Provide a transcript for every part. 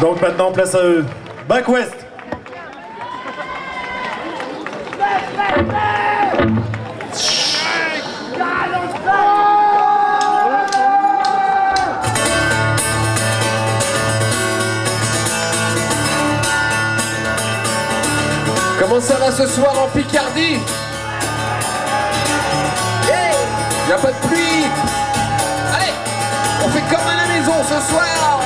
Donc maintenant, place à eux. Back West. Comment ça va ce soir en Picardie? Hey Y a pas de pluie? Allez On fait comme à la maison ce soir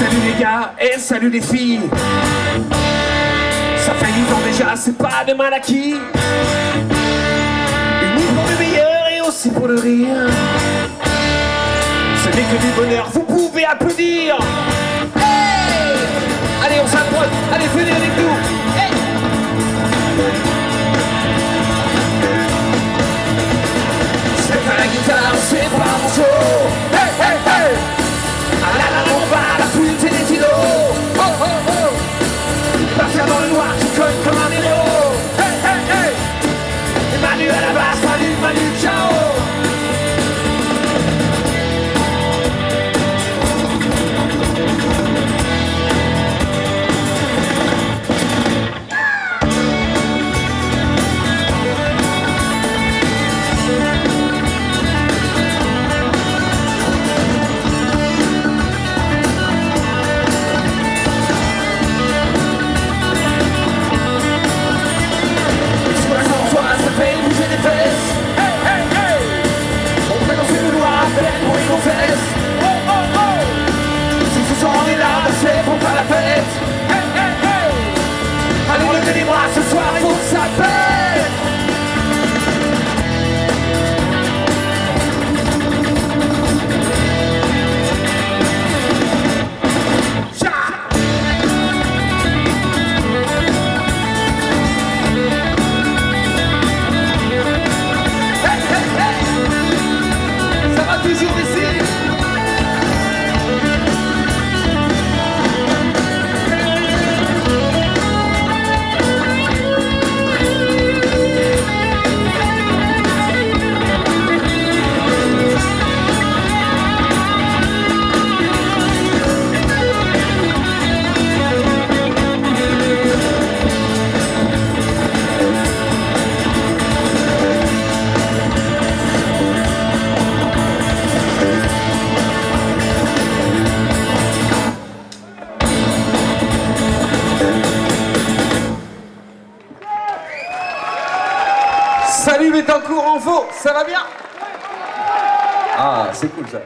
salut les gars, et salut les filles ça fait 10 ans déjà, c'est pas de mal acquis. Unis pour le meilleur et aussi pour le rire. Ce n'est que du bonheur, vous pouvez applaudir. Hey allez, on s'approche, allez, venez avec nous. Salut Bettencourt en faux, ça va bien? Ah, c'est cool ça.